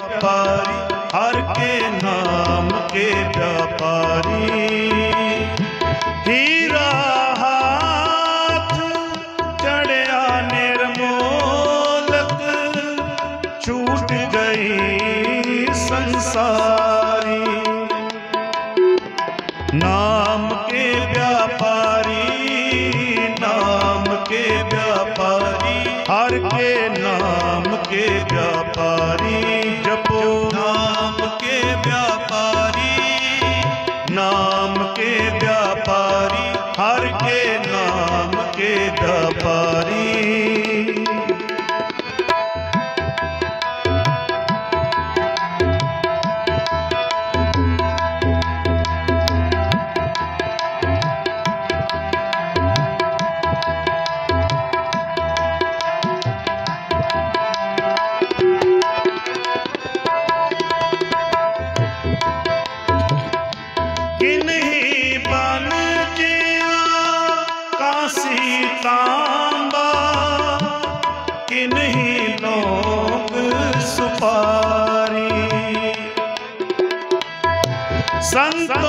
व्यापारी, हर के नाम के व्यापारी। हीरा हाथ चढ़िया निर्मोलक छूट गई संसारी। नाम के व्यापारी, नाम के व्यापारी, हर के नाम के व्यापारी। हर के नाम के व्यापारी ਸੀ ਤਾਂਬਾ ਕਿ ਨਹੀਂ ਲੋਕ ਸੁਪਾਰੀ। ਸੰਤ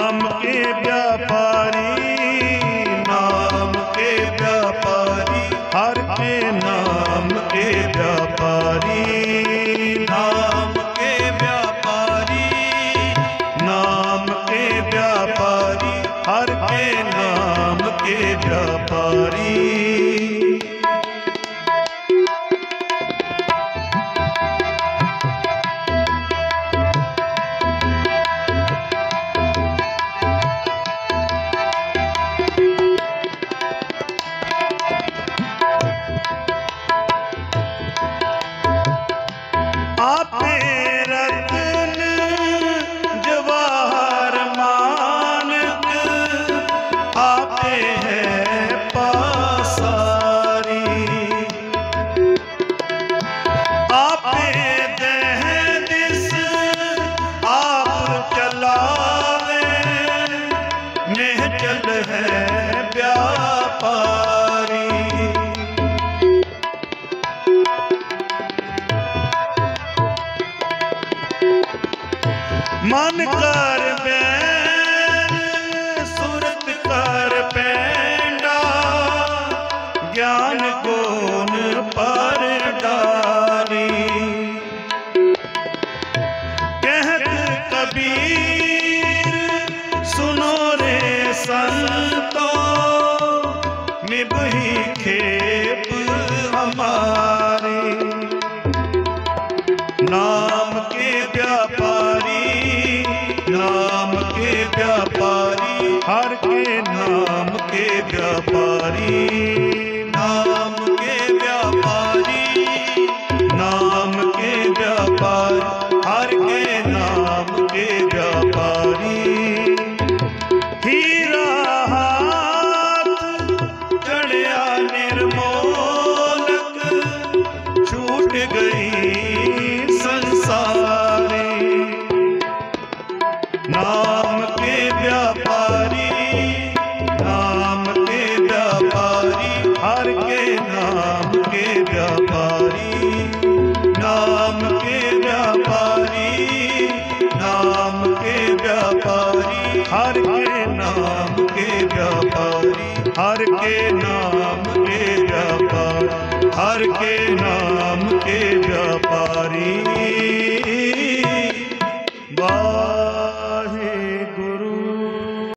नाम के व्यापारी, नाम के व्यापारी, हर के नाम के व्यापारी, नाम के व्यापारी, नाम के व्यापारी, हर के नाम के व्यापारी। मन कर। व्यापारी हर के नाम के व्यापारी हर के नाम के व्यापारी।